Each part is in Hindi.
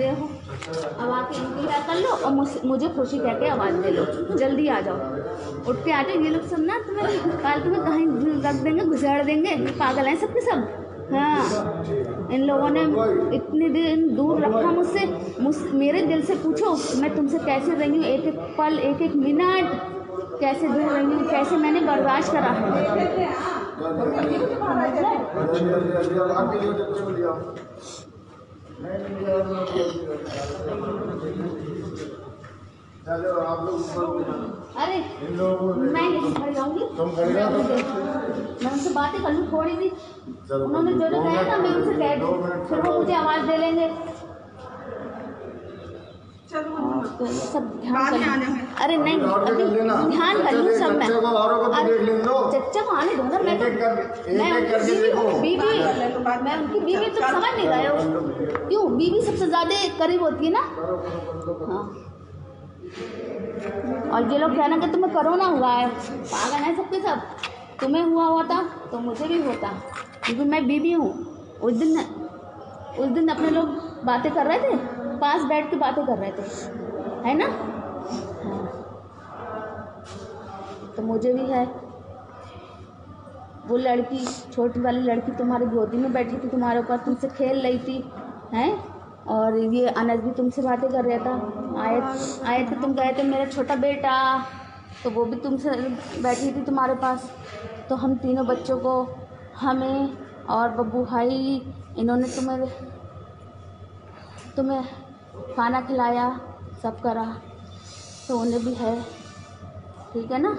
देखो अब आके इंतज़ार कर लो और मुझ- मुझे खुशी कह के आवाज़ दे लो जल्दी आ जाओ उठ के आ जाओ ये लोग सब ना तुम्हें काल तुम्हें कहीं रख देंगे घुसाड़ देंगे ये पागल हैं सबके सब हाँ इन लोगों ने इतने दिन दूर रखा मुझसे मुझ मेरे दिल से पूछो मैं तुमसे कैसे रही हूँ एक एक पल एक एक मिनट कैसे दूर रही हूँ कैसे मैंने बर्दाश्त करा है चलो आप लोग ऊपर अरे इन लोगों को मैं नहीं खड़ी जाऊँगी। तुम खड़ी रहो, मैं उनसे बातें कर लूँ थोड़ी सी। उन्होंने जो जो कहा था मैं उनसे कह दूँ फिर वो मुझे आवाज़ दे लेंगे। चलो तो सब ध्यान कर है। अरे नहीं। ध्यान कर लूँ सब मैं। आने मैं एक एक करके एक मैं उनकी बीवी मैं उनकी बीवी तुम समझ नहीं रहे हो क्यों? बीवी सबसे ज़्यादा करीब होती है ना? हाँ। और ये लोग कहना कि तुम्हें कोरोना हुआ है। पागल है सबके सब। तुम्हें हुआ होता तो मुझे भी होता क्योंकि मैं बीवी हूँ। उस दिन उस दिन अपने लोग बातें कर रहे थे। पास बैठ के बातें कर रहे थे। है ना? हाँ। तो मुझे भी है। वो लड़की, छोटी वाली लड़की तुम्हारी गोदी में बैठी थी, तुम्हारे ऊपर तुमसे खेल रही थी, हैं? और ये अनज भी तुमसे बातें कर रहा था। आए आए थे, तुम गए थे मेरा छोटा बेटा तो वो भी तुमसे बैठी थी तुम्हारे पास। तो हम तीनों बच्चों को, हमें और बब्बू भाई, इन्होंने तुम्हें तुम्हें खाना खिलाया, सब करा। तो उन्हें भी है। ठीक है ना?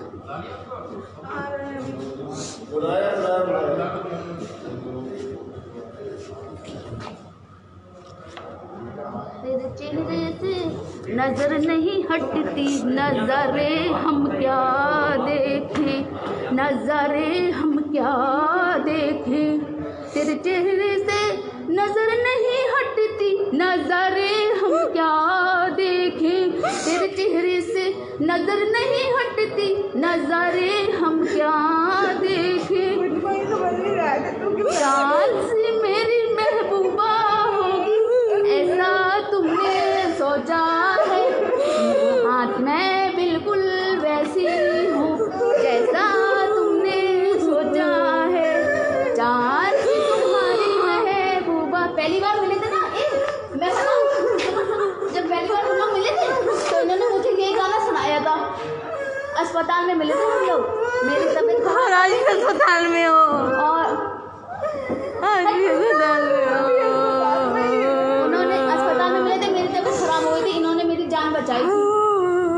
तेरे चेहरे से नज़र नहीं हटती, नजरे हम क्या देखें? नजरे हम क्या देखें? तेरे चेहरे से नज़र नहीं हटती, नजरे हम क्या चेहरे से नज़र नहीं हटती। नजारे हम क्या देखें? अस्पताल में मिले थे हम लोग। मेरी तबीयत खराब राज़ी अस्पताल में हो। और राज़ी अस्पताल में हो। उन्होंने अस्पताल में मिले थे मेरी तबीयत खराब हो गई थी। इन्होंने मेरी जान बचाई थी।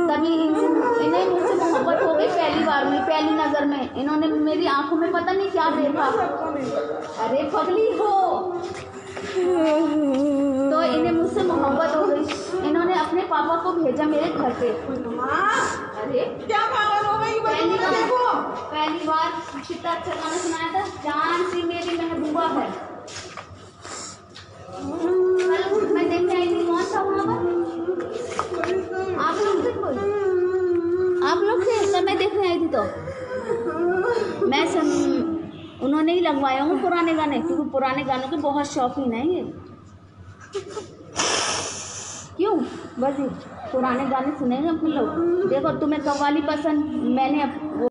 तभी इन्हें मुझसे मोहब्बत हो गई पहली बार में पहली नज़र में। इन्होंने मेरी आँखों में पता नहीं क्या देखा। अरे पगली हो। तो इन्हें मुझसे मोहब्बत हो गई। इन्होंने अपने पापा को भेजा मेरे घर पे। अरे क्या पागल हो गई? पहली बार देखो। पहली बार कितना अच्छा गाना सुनाया था। जान सी मेरी है। मैं देखने आई थी कौन था वहाँ पर? आप लोग थे कोई? आप लोग थे? कल मैं देखने आई थी तो। मैं सुन उन्होंने ही लगवाया हूँ पुराने गाने क्योंकि पुराने गानों के बहुत शौकीन है ये। बस पुराने गाने सुनेंगे हम लोग? देखो तुम्हें कवाली पसंद मैंने